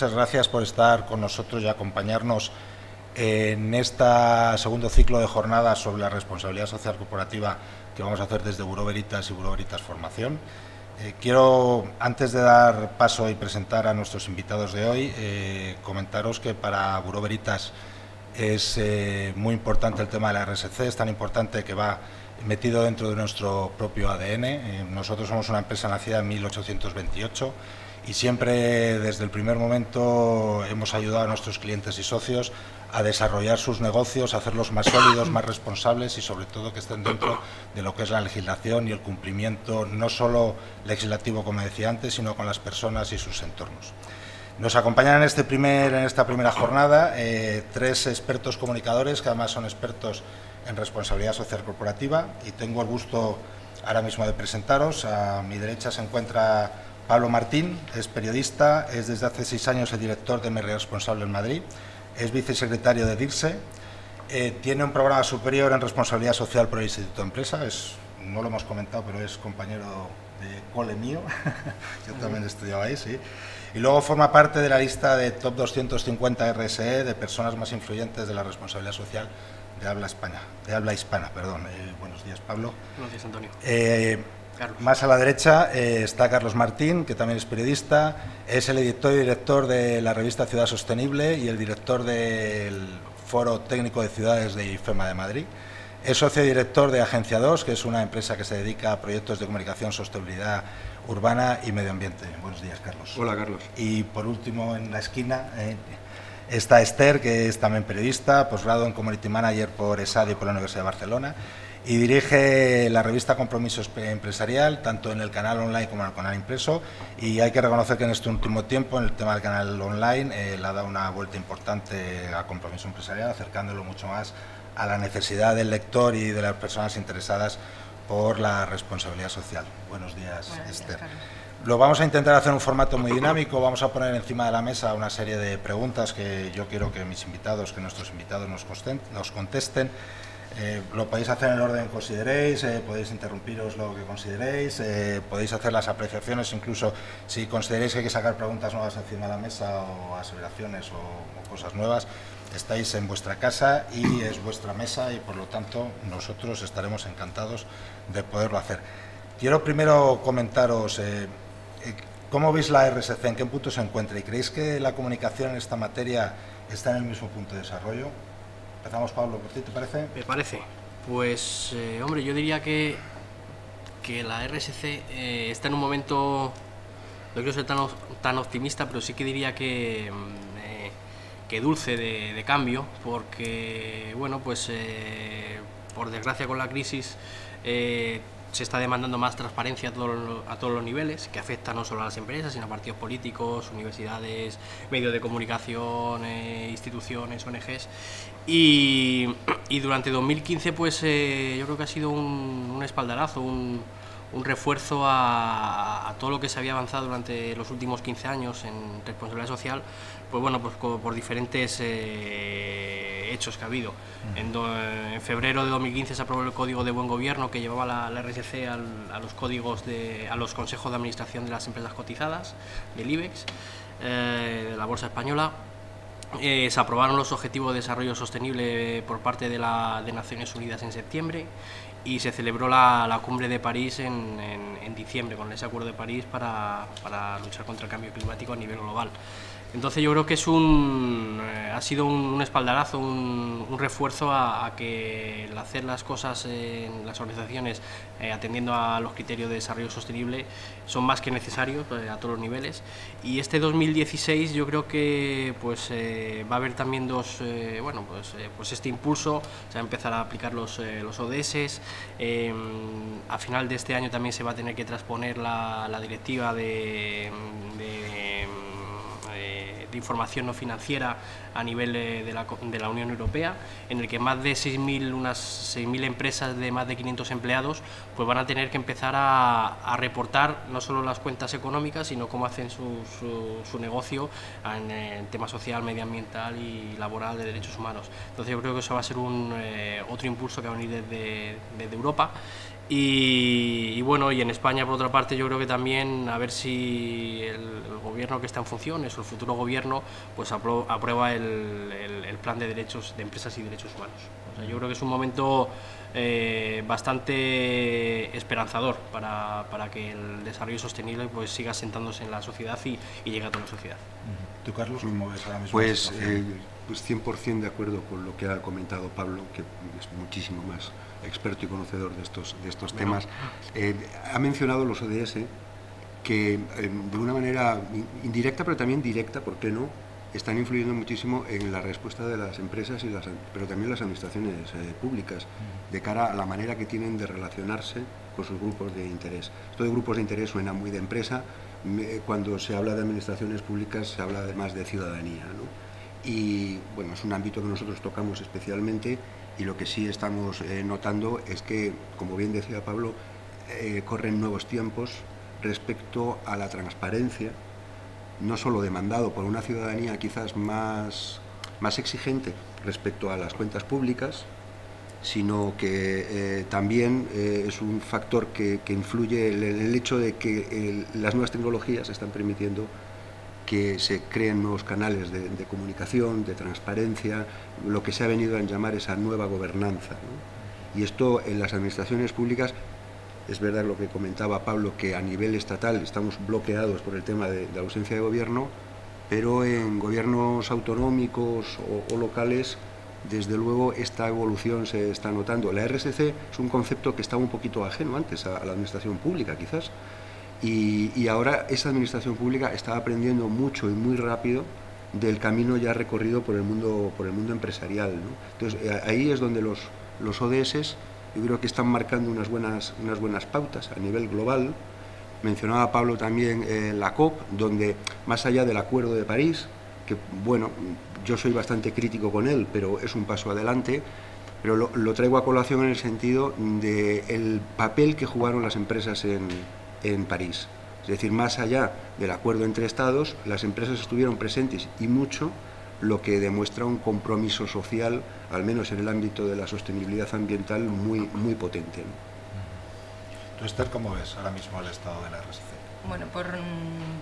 muchas gracias por estar con nosotros y acompañarnos en este segundo ciclo de jornada sobre la responsabilidad social corporativa que vamos a hacer desde Buró Veritas y Buró Veritas Formación. Eh, quiero, antes de dar paso y presentar a nuestros invitados de hoy, eh, comentaros que para Buró Veritas es eh, muy importante el tema de la RSC, es tan importante que va metido dentro de nuestro propio ADN. nosotros somos una empresa nacida en 1828 y siempre desde el primer momento hemos ayudado a nuestros clientes y socios a desarrollar sus negocios, a hacerlos más sólidos, más responsables y sobre todo que estén dentro de lo que es la legislación y el cumplimiento no solo legislativo, como decía antes, sino con las personas y sus entornos. Nos acompañan en, este primer, en esta primera jornada eh, tres expertos comunicadores que además son expertos en responsabilidad social corporativa y tengo el gusto ahora mismo de presentaros. A mi derecha se encuentra Pablo Martín, es periodista, es desde hace seis años el director de MR Responsable en Madrid es vicesecretario de DIRSE, eh, tiene un programa superior en responsabilidad social por el Instituto de Empresa, es, no lo hemos comentado, pero es compañero de cole mío, yo también estudiaba ahí, sí. Y luego forma parte de la lista de top 250 RSE de personas más influyentes de la responsabilidad social de habla, España, de habla hispana. Perdón. Eh, buenos días, Pablo. Buenos días, Antonio. Eh, más a la derecha eh, está Carlos Martín, que también es periodista, es el editor y director de la revista Ciudad Sostenible y el director del Foro Técnico de Ciudades de IFEMA de Madrid. Es socio director de Agencia 2, que es una empresa que se dedica a proyectos de comunicación, sostenibilidad urbana y medio ambiente. Buenos días, Carlos. Hola, Carlos. Y por último, en la esquina, eh, está Esther, que es también periodista, posgrado en Community Manager por ESAD y por la Universidad de Barcelona y dirige la revista Compromiso Empresarial, tanto en el canal online como en el canal impreso. Y hay que reconocer que en este último tiempo, en el tema del canal online, eh, le ha dado una vuelta importante a Compromiso Empresarial, acercándolo mucho más a la necesidad del lector y de las personas interesadas por la responsabilidad social. Buenos días, Esther. Lo vamos a intentar hacer en un formato muy dinámico, vamos a poner encima de la mesa una serie de preguntas que yo quiero que mis invitados, que nuestros invitados nos contesten. Eh, lo podéis hacer en el orden que consideréis, eh, podéis interrumpiros lo que consideréis, eh, podéis hacer las apreciaciones, incluso si consideréis que hay que sacar preguntas nuevas encima de la mesa o aseveraciones o, cosas nuevas, estáis en vuestra casa y es vuestra mesa y por lo tanto nosotros estaremos encantados de poderlo hacer. Quiero primero comentaros cómo veis la RSC, en qué punto se encuentra y creéis que la comunicación en esta materia está en el mismo punto de desarrollo. Empezamos, Pablo, ¿por ti te parece? Me parece. Pues, eh, hombre, yo diría que, que la RSC eh, está en un momento, no quiero ser tan, tan optimista, pero sí que diría que, mm, eh, que dulce de, cambio, porque, bueno, pues por desgracia con la crisis se está demandando más transparencia a, a, todos los niveles, que afecta no solo a las empresas, sino a partidos políticos, universidades, medios de comunicación, instituciones, ONGs. Y, durante 2015, pues eh, yo creo que ha sido un, espaldarazo, un, refuerzo a, todo lo que se había avanzado durante los últimos 15 años en responsabilidad social, pues bueno, pues por diferentes eh, hechos que ha habido. En, febrero de 2015 se aprobó el Código de Buen Gobierno que llevaba la, RSC a los códigos de, a los consejos de administración de las empresas cotizadas, del IBEX, eh, de la Bolsa Española eh, se aprobaron los Objetivos de Desarrollo Sostenible por parte de, la, de Naciones Unidas en septiembre y se celebró la, cumbre de París en, en, diciembre con ese acuerdo de París para, para luchar contra el cambio climático a nivel global. Entonces yo creo que es un, eh, ha sido un, espaldarazo, un, refuerzo a, que el hacer las cosas en las organizaciones eh, atendiendo a los criterios de desarrollo sostenible son más que necesarios pues, a todos los niveles. Y este 2016 yo creo que pues, eh, va a haber también dos, bueno, pues, pues este impulso, se va a empezar a aplicar los, los ODS. a final de este año también se va a tener que transponer la, directiva de de información no financiera a nivel de, la, de la, Unión Europea, en el que más de 6.000, unas 6.000 empresas de más de 500 empleados, pues van a tener que empezar a, reportar no solo las cuentas económicas, sino cómo hacen su, su, negocio en, en, tema social, medioambiental y laboral de derechos humanos. Entonces yo creo que eso va a ser un, eh, otro impulso que va a venir desde Europa Y, bueno, y en España, por otra parte, yo creo que también a ver si el, gobierno que está en funciones o el futuro gobierno pues aprueba el, el, plan de derechos de empresas y derechos humanos. yo creo que es un momento eh, bastante esperanzador para, para, que el desarrollo sostenible pues siga sentándose en la sociedad y, y llegue a toda la sociedad. ¿Tú, Carlos, cómo ves ahora mismo? Pues, eh, pues 100% de acuerdo con lo que ha comentado Pablo, que es muchísimo más experto y conocedor de estos, de estos temas, eh, ha mencionado los ODS que eh, de una manera indirecta, pero también directa, ¿por qué no?, están influyendo muchísimo en la respuesta de las empresas, y las, pero también las administraciones eh, públicas, de cara a la manera que tienen de relacionarse con sus grupos de interés. Esto de grupos de interés suena muy de empresa, cuando se habla de administraciones públicas se habla además de ciudadanía. ¿no? Y bueno, es un ámbito que nosotros tocamos especialmente y lo que sí estamos eh, notando es que, como bien decía Pablo, eh, corren nuevos tiempos respecto a la transparencia, no solo demandado por una ciudadanía quizás más, más exigente respecto a las cuentas públicas, sino que eh, también es un factor que, influye en el, hecho de que las nuevas tecnologías están permitiendo que se creen nuevos canales de, comunicación, de transparencia, lo que se ha venido a llamar esa nueva gobernanza. Y esto en las administraciones públicas, es verdad lo que comentaba Pablo, que a nivel estatal estamos bloqueados por el tema de, la ausencia de gobierno, pero en gobiernos autonómicos o, locales, desde luego esta evolución se está notando. La RSC es un concepto que estaba un poquito ajeno antes a la administración pública, quizás, y, ahora esa administración pública está aprendiendo mucho y muy rápido del camino ya recorrido por el mundo, por el mundo empresarial. Entonces eh, ahí es donde los, los ODS yo creo que están marcando unas buenas, unas buenas pautas a nivel global. Mencionaba Pablo también eh, la COP, donde más allá del Acuerdo de París, que bueno, yo soy bastante crítico con él, pero es un paso adelante, pero lo, lo traigo a colación en el sentido del el papel que jugaron las empresas en, en París. Es decir, más allá del acuerdo entre Estados, las empresas estuvieron presentes y mucho, lo que demuestra un compromiso social, al menos en el ámbito de la sostenibilidad ambiental, muy, muy potente. ¿Tú, Esther, cómo ves ahora mismo el estado de la RSC? Bueno, por,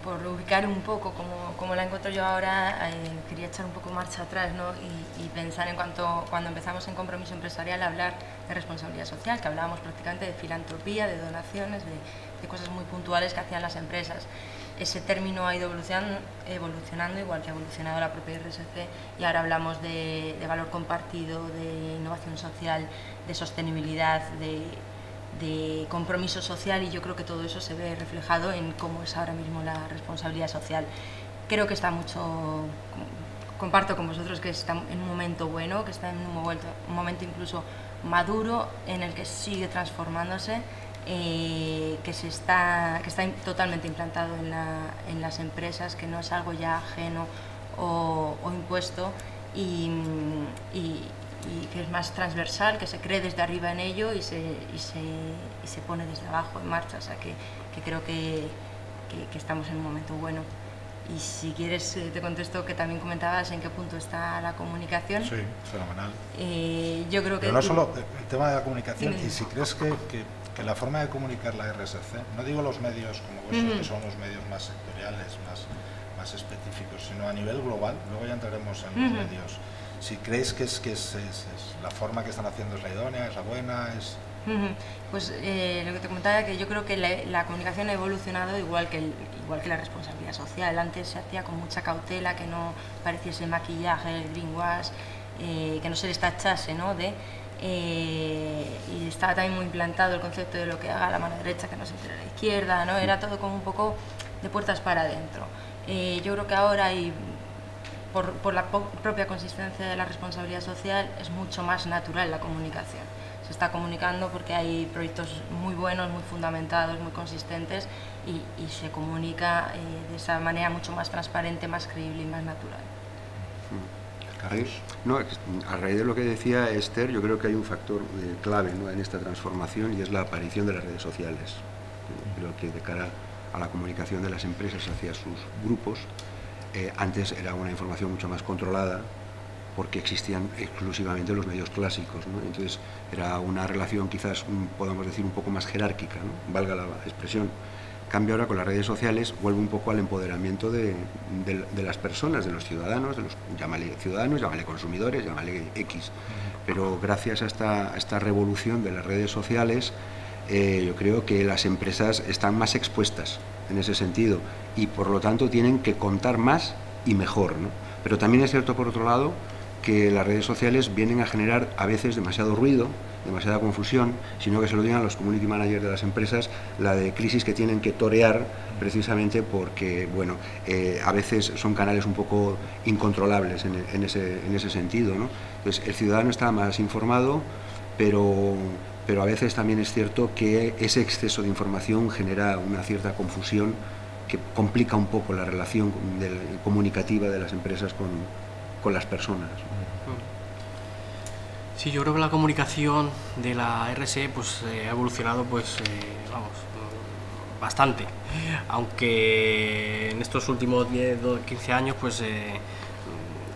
por ubicar un poco como, como, la encuentro yo ahora, eh, quería echar un poco marcha atrás ¿no? y, pensar en cuanto cuando empezamos en compromiso empresarial a hablar de responsabilidad social, que hablábamos prácticamente de filantropía, de donaciones, de, cosas muy puntuales que hacían las empresas. Ese término ha ido evolucionando, evolucionando, igual que ha evolucionado la propia RSC, y ahora hablamos de, de valor compartido, de innovación social, de sostenibilidad, de, de compromiso social y yo creo que todo eso se ve reflejado en cómo es ahora mismo la responsabilidad social. Creo que está mucho, comparto con vosotros que está en un momento bueno, que está en un momento, un momento incluso maduro en el que sigue transformándose eh, que, se está, que está totalmente implantado en, la, en, las empresas, que no es algo ya ajeno o, o impuesto y, y, y, que es más transversal, que se cree desde arriba en ello y se, y se, y se pone desde abajo en marcha. O sea que, que creo que, que, estamos en un momento bueno. Y si quieres, eh, te contesto que también comentabas en qué punto está la comunicación. Sí, fenomenal. Eh, yo creo que... Pero no solo el tema de la comunicación, y si crees que, que que la forma de comunicar la RSC, no digo los medios como vosotros, que son los medios más sectoriales, más, más específicos, sino a nivel global, luego ya entraremos en los medios. Si creéis que, es, que es, la forma que están haciendo es la idónea, es la buena, es... Pues eh, lo que te comentaba que yo creo que la, comunicación ha evolucionado igual que, igual que la responsabilidad social. Antes se hacía con mucha cautela, que no pareciese maquillaje, el greenwash, eh, que no se les tachase ¿no? de eh, y estaba también muy implantado el concepto de lo que haga la mano derecha que no se entere la izquierda, ¿no? era todo como un poco de puertas para adentro. Eh, yo creo que ahora, y por, por, la propia consistencia de la responsabilidad social, es mucho más natural la comunicación. Se está comunicando porque hay proyectos muy buenos, muy fundamentados, muy consistentes y, y se comunica eh, de esa manera mucho más transparente, más creíble y más natural. No, a raíz de lo que decía Esther, yo creo que hay un factor eh, clave en esta transformación y es la aparición de las redes sociales. Creo que de cara a la comunicación de las empresas hacia sus grupos, eh, antes era una información mucho más controlada, porque existían exclusivamente los medios clásicos. Entonces era una relación quizás, podamos decir, un poco más jerárquica, valga la expresión. Cambio ahora con las redes sociales, vuelve un poco al empoderamiento de, las personas, de los ciudadanos, de los, llámale ciudadanos, llámale consumidores, llámale X. Pero gracias a esta, esta revolución de las redes sociales, eh, yo creo que las empresas están más expuestas en ese sentido y por lo tanto tienen que contar más y mejor. Pero también es cierto, por otro lado, que las redes sociales vienen a generar a veces demasiado ruido, demasiada confusión, sino que se lo digan los community managers de las empresas, la de crisis que tienen que torear precisamente porque, bueno, eh, a veces son canales un poco incontrolables en, ese, en ese, sentido. ¿no? Entonces, el ciudadano está más informado, pero, pero a veces también es cierto que ese exceso de información genera una cierta confusión que complica un poco la relación comunicativa de las empresas con, con las personas. Sí, yo creo que la comunicación de la RSE pues, eh, ha evolucionado pues, eh, vamos, bastante, aunque en estos últimos 10 o 15 años pues, eh,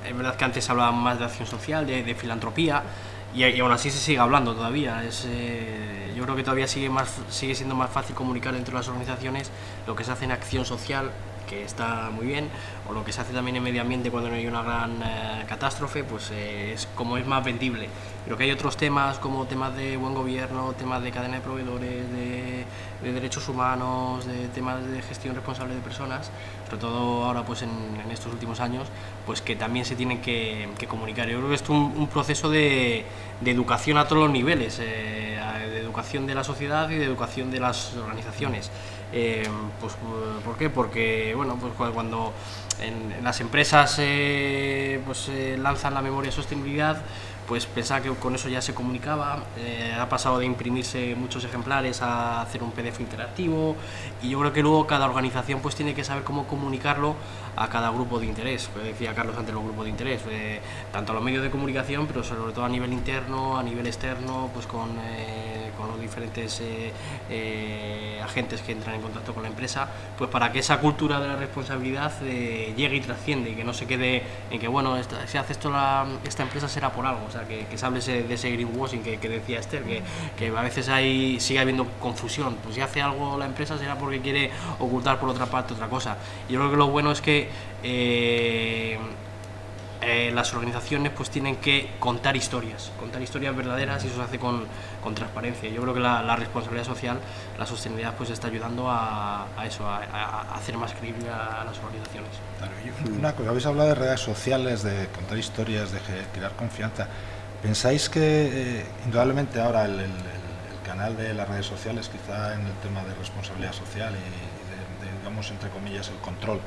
es verdad que antes se hablaba más de acción social, de, filantropía, y, y, aún así se sigue hablando todavía. Es, yo creo que todavía sigue, más, sigue siendo más fácil comunicar entre las organizaciones lo que se hace en acción social que está muy bien, o lo que se hace también en medio ambiente cuando no hay una gran eh, catástrofe, pues eh, es como es más vendible. Pero que hay otros temas como temas de buen gobierno, temas de cadena de proveedores, de, derechos humanos, de temas de gestión responsable de personas, sobre todo ahora pues en, estos últimos años, pues que también se tienen que, comunicar. Yo creo que es un, un proceso de, educación a todos los niveles, eh, de educación de la sociedad y de educación de las organizaciones. Eh, pues, ¿Por qué? Porque bueno, pues cuando en, las empresas eh, pues, eh, lanzan la memoria de sostenibilidad, pues pensaba que con eso ya se comunicaba, eh, ha pasado de imprimirse muchos ejemplares a hacer un PDF interactivo y yo creo que luego cada organización pues tiene que saber cómo comunicarlo a cada grupo de interés, pues decía Carlos antes los grupos de interés, tanto a los medios de comunicación pero sobre todo a nivel interno, a nivel externo, pues con con los diferentes eh, eh, agentes que entran en contacto con la empresa, pues para que esa cultura de la responsabilidad eh, llegue y trasciende y que no se quede en que, bueno, si hace esto la, esta empresa será por algo, o sea, que, que se hable de ese greenwashing que, que decía Esther, que, que, a veces hay, sigue habiendo confusión, pues si hace algo la empresa será porque quiere ocultar por otra parte otra cosa. Yo creo que lo bueno es que eh, las organizaciones pues tienen que contar historias, contar historias verdaderas y eso se hace con, con transparencia. Yo creo que la, responsabilidad social, la sostenibilidad pues está ayudando a, eso, a, hacer más creíble a, las organizaciones. una cosa, habéis hablado de redes sociales, de contar historias, de crear confianza. ¿Pensáis que eh, indudablemente ahora el, canal de las redes sociales, quizá en el tema de responsabilidad social y, de, digamos, entre comillas, el control,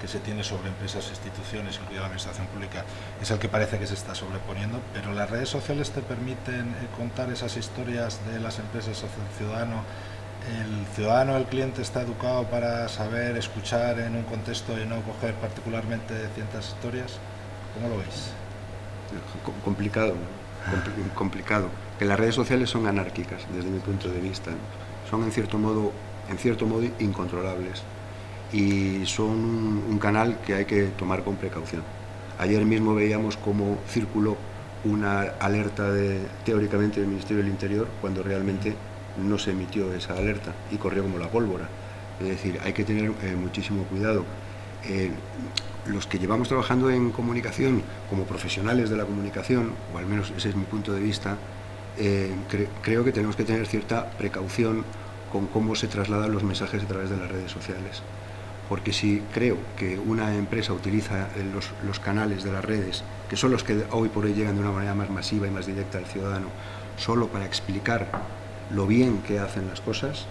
que se tiene sobre empresas e instituciones, incluida la administración pública, es el que parece que se está sobreponiendo, pero las redes sociales te permiten eh, contar esas historias de las empresas hacia el ciudadano. El ciudadano, el cliente está educado para saber escuchar en un contexto y no coger particularmente ciertas historias. ¿Cómo lo veis? Complicado, complicado. Que las redes sociales son anárquicas desde mi punto de vista. Son en cierto modo, en cierto modo incontrolables y son un canal que hay que tomar con precaución. Ayer mismo veíamos cómo circuló una alerta de, teóricamente del Ministerio del Interior cuando realmente no se emitió esa alerta y corrió como la pólvora. Es decir, hay que tener eh, muchísimo cuidado. Eh, los que llevamos trabajando en comunicación como profesionales de la comunicación, o al menos ese es mi punto de vista, eh, creo que tenemos que tener cierta precaución con cómo se trasladan los mensajes a través de las redes sociales porque si creo que una empresa utiliza eh, los, canales de las redes, que son los que hoy por hoy llegan de una manera más masiva y más directa al ciudadano, solo para explicar lo bien que hacen las cosas,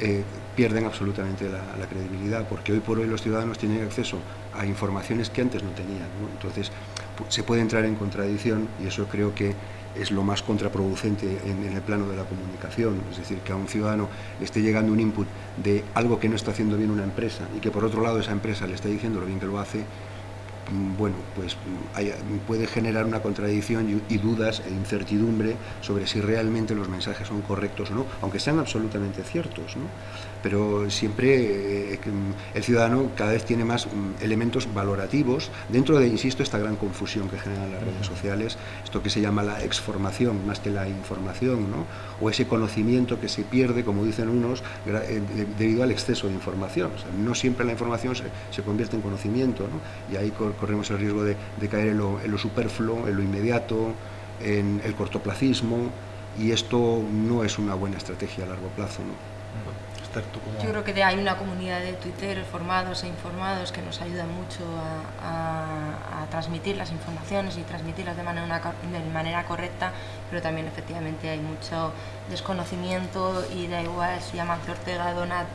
eh, pierden absolutamente la, credibilidad, porque hoy por hoy los ciudadanos tienen acceso a informaciones que antes no tenían. Entonces, se puede entrar en contradicción y eso creo que es lo más contraproducente en, el plano de la comunicación, es decir, que a un ciudadano le esté llegando un input de algo que no está haciendo bien una empresa y que por otro lado esa empresa le está diciendo lo bien que lo hace, bueno, pues mm, puede generar una contradicción y, dudas e incertidumbre sobre si realmente los mensajes son correctos o no, aunque sean absolutamente ciertos. ¿no? Pero siempre eh, el ciudadano cada vez tiene más elementos valorativos dentro de, insisto, esta gran confusión que generan las redes sociales, esto que se llama la exformación más que la información, ¿no? o ese conocimiento que se pierde, como dicen unos, eh, debido al exceso de información. no siempre la información se, convierte en conocimiento, ¿no? y ahí corremos el riesgo de, caer en lo, superfluo, en lo inmediato, en el cortoplacismo, y esto no es una buena estrategia a largo plazo. ¿no? Yo creo que hay una comunidad de Twitter formados e informados que nos ayuda mucho a, transmitir las informaciones y transmitirlas de manera, de manera correcta, pero también efectivamente hay mucho desconocimiento y da igual si llama Ortega dona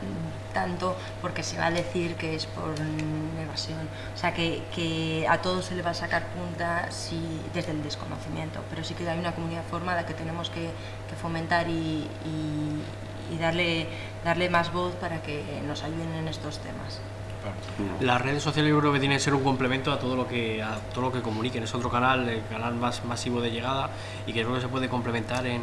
tanto porque se va a decir que es por evasión. O sea, que, a todos se le va a sacar punta si, desde el desconocimiento, pero sí que hay una comunidad formada que tenemos que, fomentar y y darle, darle más voz para que nos ayuden en estos temas. Las redes sociales yo creo que tienen que ser un complemento a todo lo que a todo lo que comuniquen. Es otro canal, el canal más masivo de llegada y que creo que se puede complementar en,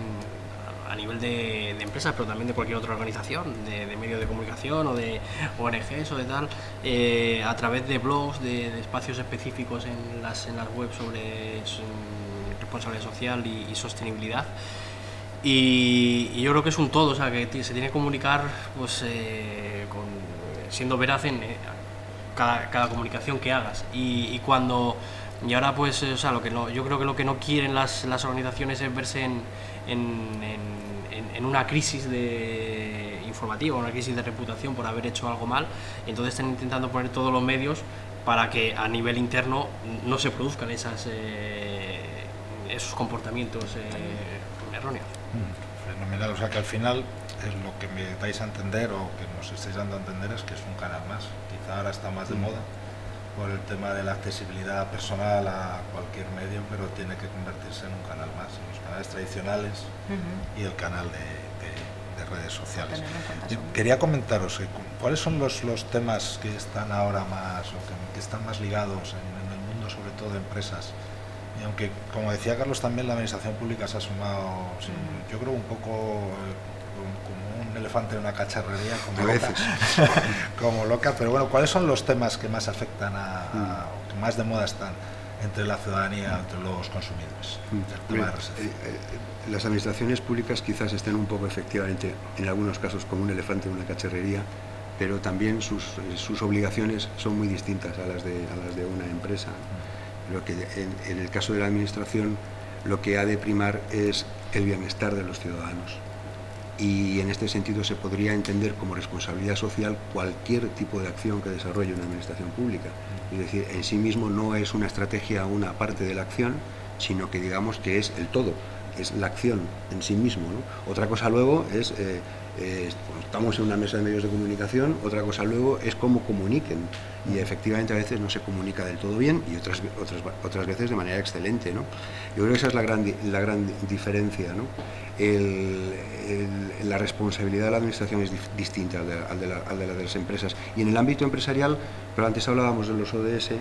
a nivel de, empresas, pero también de cualquier otra organización, de, medios de comunicación o de ONGs o de tal, eh, a través de blogs, de, espacios específicos en las, en las webs sobre responsabilidad social y sostenibilidad. Y, yo creo que es un todo, o sea, que se tiene que comunicar pues, eh, siendo veraz en eh, cada, comunicación que hagas. Y, cuando. Y ahora, pues, o sea, lo que no, yo creo que lo que no quieren las, las organizaciones es verse en, en, una crisis de informativa, una crisis de reputación por haber hecho algo mal. Entonces están intentando poner todos los medios para que a nivel interno no se produzcan esas, eh, esos comportamientos erróneos. Fenomenal, o sea que al final es lo que me dais a entender o que nos estáis dando a entender es que es un canal más. Quizá ahora está más de mm. moda por el tema de la accesibilidad personal a cualquier medio, pero tiene que convertirse en un canal más, en los canales tradicionales y el canal de, redes sociales. Quería comentaros, eh, ¿cuáles son los, los, temas que están ahora más, o que, están más ligados en, en el mundo, sobre todo de empresas? Y aunque, como decía Carlos, también la administración pública se ha sumado, yo creo, un poco eh, como un elefante en una cacharrería, como loca, veces. como loca. Pero bueno, ¿cuáles son los temas que más afectan a, mm. que más de moda están entre la ciudadanía, entre los consumidores? Mm. Eh, eh, las administraciones públicas quizás estén un poco efectivamente, en algunos casos, como un elefante en una cacharrería, pero también sus, sus obligaciones son muy distintas a las de, a las de una empresa. Creo que en, el caso de la Administración lo que ha de primar es el bienestar de los ciudadanos. Y en este sentido se podría entender como responsabilidad social cualquier tipo de acción que desarrolle una administración pública. Es decir, en sí mismo no es una estrategia una parte de la acción, sino que digamos que es el todo, es la acción en sí mismo. Otra cosa luego es eh, eh, estamos en una mesa de medios de comunicación, otra cosa luego es cómo comuniquen. Y efectivamente a veces no se comunica del todo bien y otras, otras, otras veces de manera excelente. ¿no? Yo creo que esa es la gran, la gran diferencia. ¿no? la responsabilidad de la administración es distinta al de, la, de, las empresas. Y en el ámbito empresarial, pero antes hablábamos de los ODS,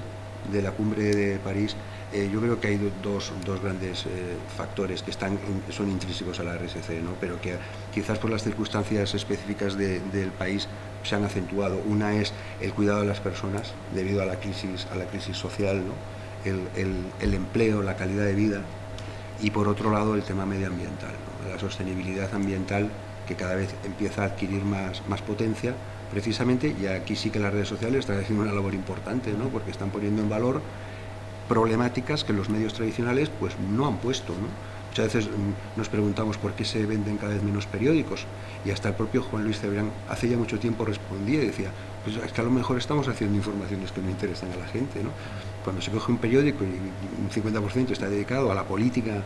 de la cumbre de París, eh, yo creo que hay dos, dos grandes eh, factores que están, son intrínsecos a la RSC, ¿no? pero que quizás por las circunstancias específicas del país se han acentuado. Una es el cuidado de las personas debido a la crisis, a la crisis social, el, el, empleo, la calidad de vida y por otro lado el tema medioambiental, la sostenibilidad ambiental que cada vez empieza a adquirir más, más potencia precisamente, y aquí sí que las redes sociales están haciendo una labor importante, ¿no? porque están poniendo en valor problemáticas que los medios tradicionales pues no han puesto. Muchas veces mm, nos preguntamos por qué se venden cada vez menos periódicos y hasta el propio Juan Luis Cebrián hace ya mucho tiempo respondía y decía, pues es que a lo mejor estamos haciendo informaciones que no interesan a la gente. ¿no? Cuando se coge un periódico y un 50% está dedicado a la política,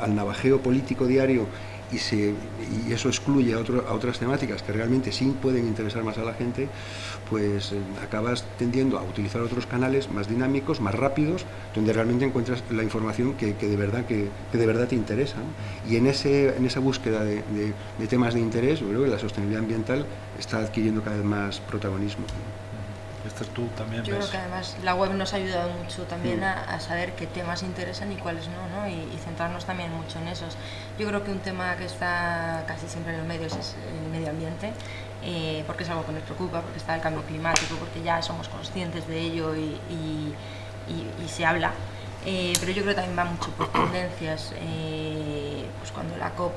al navajeo político diario y, eso excluye a, otras temáticas que realmente sí pueden interesar más a la gente, pues eh, acabas tendiendo a utilizar otros canales más dinámicos, más rápidos, donde realmente encuentras la información que, de, verdad, que, de verdad te interesa. Y en, esa búsqueda de, temas de interés, creo que la sostenibilidad ambiental está adquiriendo cada vez más protagonismo. Tú también Yo ves. creo que además la web nos ha ayudado mucho también Mm. a, a saber qué temas interesan y cuáles no, ¿no? Y, y centrarnos también mucho en esos. Yo creo que un tema que está casi siempre en los medios es el medio ambiente, eh, porque es algo que nos preocupa, porque está el cambio climático, porque ya somos conscientes de ello y, y- y- y se habla. Eh, pero yo creo que también va mucho por tendencias. eh, pues cuando la COP,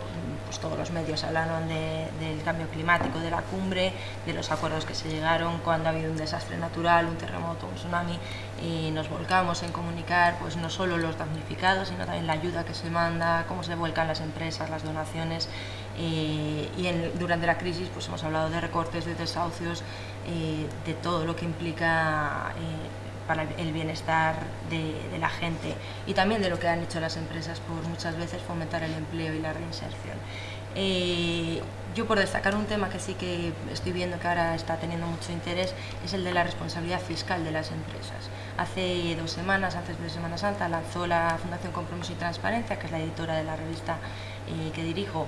pues todos los medios hablaron de- del cambio climático, de la cumbre, de los acuerdos que se llegaron cuando ha habido un desastre natural, un terremoto, un tsunami. eh, nos volcamos en comunicar pues no solo los damnificados, sino también la ayuda que se manda, cómo se vuelcan las empresas, las donaciones. eh, y durante la crisis pues hemos hablado de recortes, de desahucios, eh, de todo lo que implica eh, para el bienestar de, de la gente y también de lo que han hecho las empresas por muchas veces fomentar el empleo y la reinserción. Eh, yo por destacar un tema que sí que estoy viendo que ahora está teniendo mucho interés es el de la responsabilidad fiscal de las empresas. Hace dos semanas, antes de Semana Santa, lanzó la Fundación Compromiso y Transparencia, que es la editora de la revista eh, que dirijo,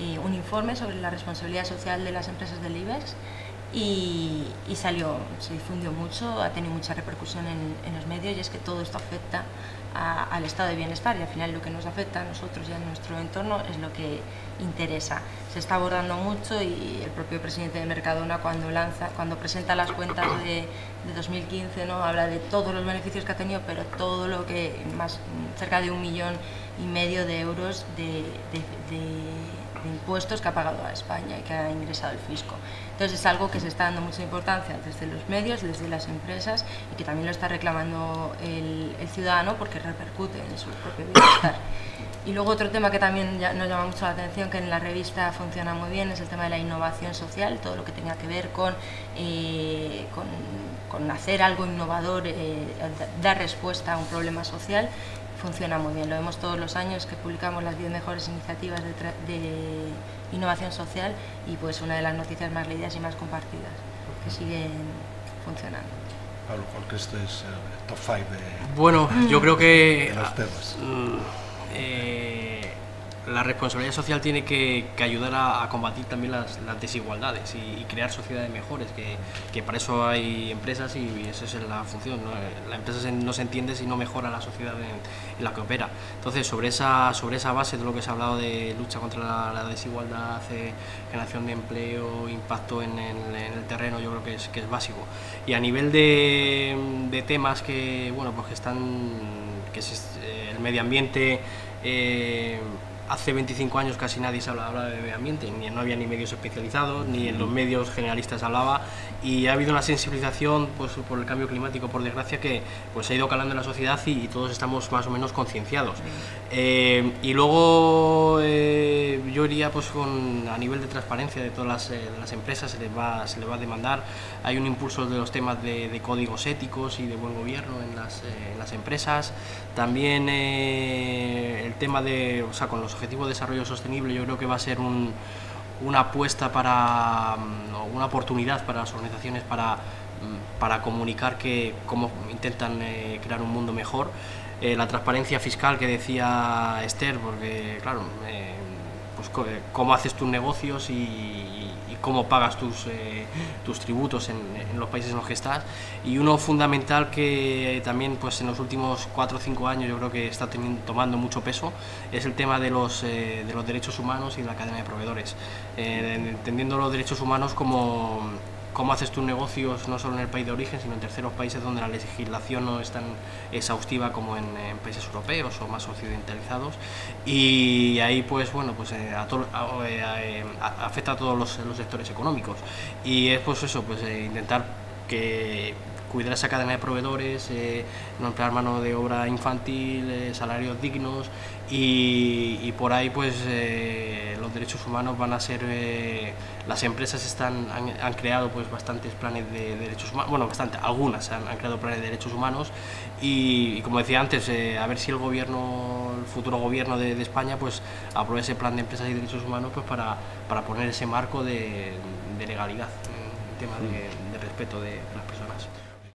eh, un informe sobre la responsabilidad social de las empresas del IBEX y, salió, se difundió mucho, ha tenido mucha repercusión en, los medios y es que todo esto afecta a- al estado de bienestar y al final lo que nos afecta a nosotros y a nuestro entorno es lo que interesa. Se está abordando mucho y el propio presidente de Mercadona cuando lanza, cuando presenta las cuentas de, de 2015 no habla de todos los beneficios que ha tenido, pero todo lo que más cerca de un millón y medio de euros de- de- de impuestos que ha pagado a España y que ha ingresado el fisco. Entonces es algo que se está dando mucha importancia desde los medios, desde las empresas y que también lo está reclamando el, ciudadano porque repercute en su propio bienestar. Y luego otro tema que también nos llama mucho la atención, que en la revista funciona muy bien, es el tema de la innovación social, todo lo que tenga que ver con, eh, con hacer algo innovador, eh, dar respuesta a un problema social, funciona muy bien. Lo vemos todos los años que publicamos las 10 mejores iniciativas de, tra- de innovación social y pues una de las noticias más leídas y más compartidas, que siguen funcionando. Pablo, porque este es el top 5 de, Bueno, yo creo que de los temas. mm, eh, la responsabilidad social tiene que, ayudar a, combatir también las, desigualdades y, crear sociedades mejores, que, para eso hay empresas y, esa es la función. La empresa no se entiende si no mejora la sociedad en, la que opera. Entonces, sobre esa, sobre esa base de lo que se ha hablado de lucha contra la, desigualdad, generación de empleo, impacto en el, en el terreno, yo creo que es, básico. Y a nivel de, de temas que, bueno, pues que están, que es eh, el medio ambiente, eh, hace 25 años casi nadie se hablaba, hablaba de medio ambiente, ni, no había ni medios especializados, ni en los medios generalistas hablaba, y ha habido una sensibilización pues, por el cambio climático, por desgracia, que pues, ha ido calando en la sociedad y, y todos estamos más o menos concienciados. Eh, y luego eh, yo iría pues, con, a nivel de transparencia de todas las, eh, las empresas, se les, va, se les va a demandar, hay un impulso de los temas de, de códigos éticos y de buen gobierno en las, eh, en las empresas, también eh, el tema de, o sea, con los objetivos de desarrollo sostenible yo creo que va a ser un, una apuesta para, mm, una oportunidad para las organizaciones para, mm, para comunicar que cómo intentan eh, crear un mundo mejor. Eh, la transparencia fiscal que decía Esther, porque claro, eh, pues cómo haces tus negocios y cómo pagas tus, eh, tus tributos en, los países en los que estás. Y uno fundamental que también pues en los últimos 4 o 5 años yo creo que está tomando mucho peso es el tema de los, eh, de los derechos humanos y de la cadena de proveedores. Eh, entendiendo los derechos humanos como cómo haces tus negocios no solo en el país de origen, sino en terceros países donde la legislación no es tan exhaustiva como en, países europeos o más occidentalizados. Y ahí, pues bueno, pues eh, eh, eh, afecta a todos los, sectores económicos. Y es pues eso, pues intentar que cuidar esa cadena de proveedores, eh, no emplear mano de obra infantil, eh, salarios dignos y, y por ahí pues eh, los derechos humanos van a ser eh, las empresas están han, han creado pues bastantes planes de derechos humanos bueno bastante algunas han, han creado planes de derechos humanos y, y como decía antes eh, a ver si el gobierno el futuro gobierno de, de España pues aprueba ese plan de empresas y derechos humanos pues para, para poner ese marco de, de legalidad en tema de, de respeto de las personas